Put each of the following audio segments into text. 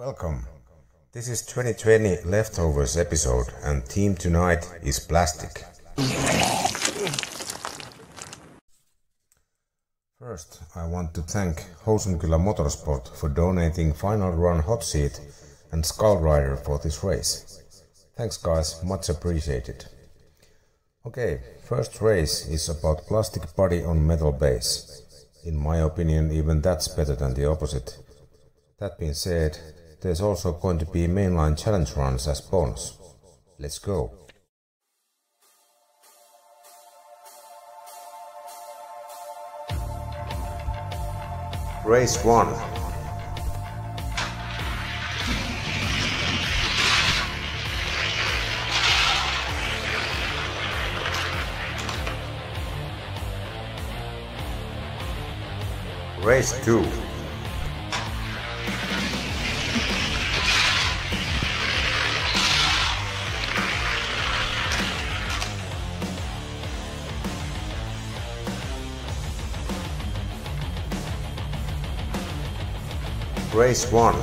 Welcome. This is 2020 Leftovers episode and theme tonight is plastic. First, I want to thank Housunkylä Motorsport for donating Final Run Hot Seat and Skull Rider for this race. Thanks guys, much appreciated. Okay, first race is about plastic body on metal base. In my opinion, even that's better than the opposite. That being said, there's also going to be mainline challenge runs as bonus. Let's go. Race 1 Race 2 Race 1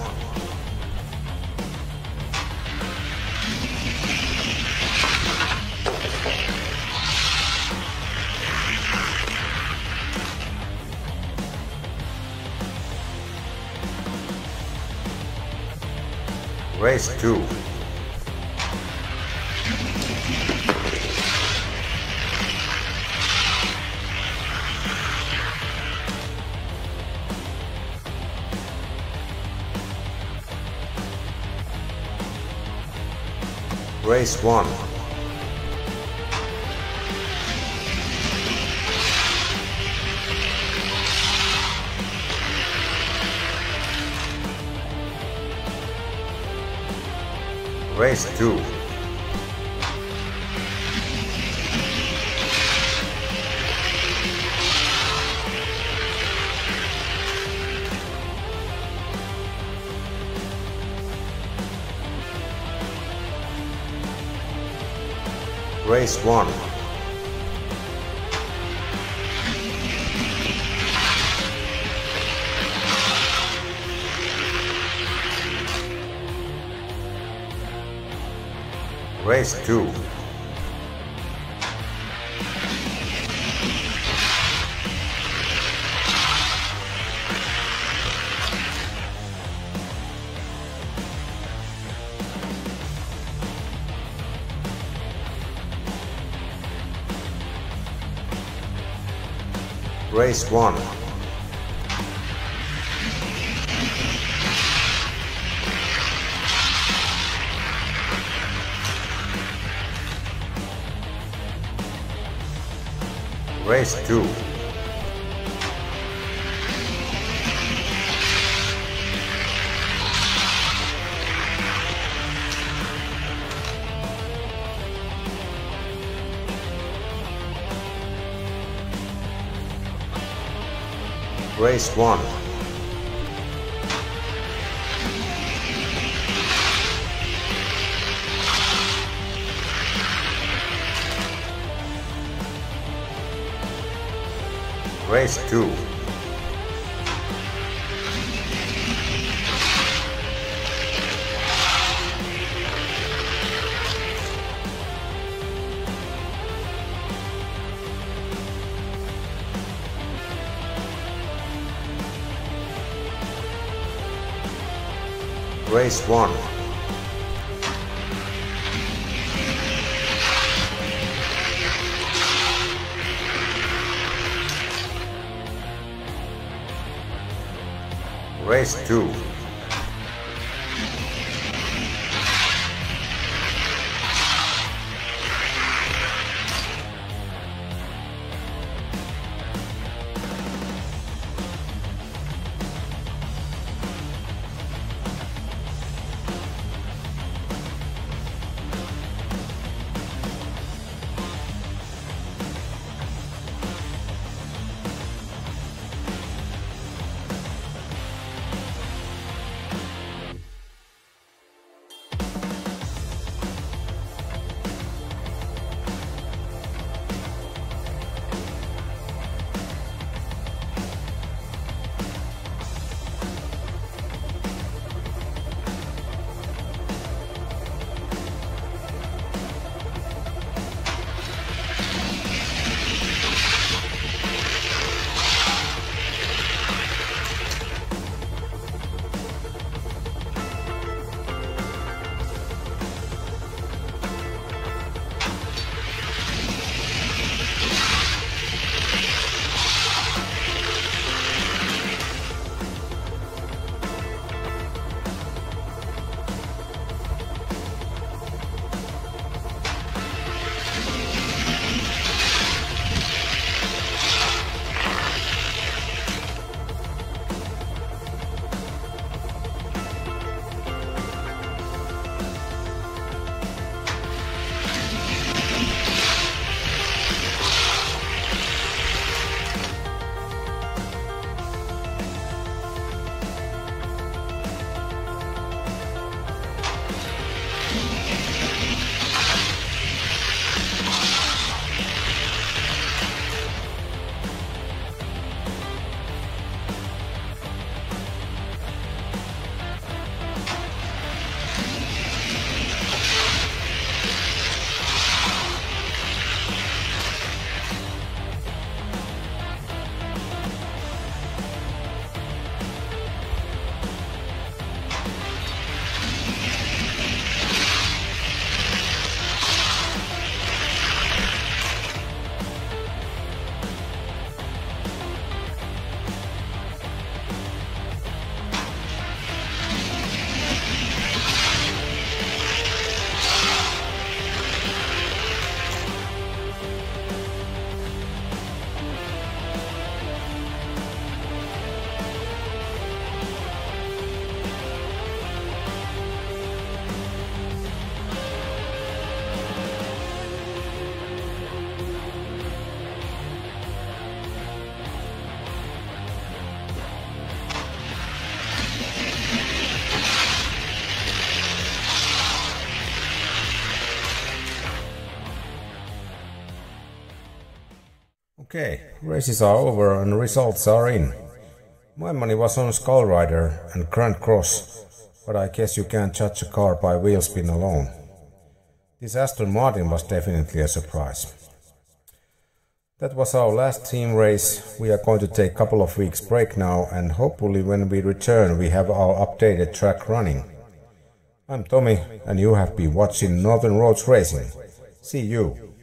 Race 2 Race 1 Race 2 Race 1 Race 2 Race 1 Race 2 Race 1 Race 2 Race 1 Race 2 Okay, races are over and results are in. My money was on Skull Rider and Grand Cross, but I guess you can't judge a car by wheel spin alone. This Aston Martin was definitely a surprise. That was our last team race. We are going to take a couple of weeks break now and hopefully when we return we have our updated track running. I'm Tommy and you have been watching Northern Roads Racing. See you.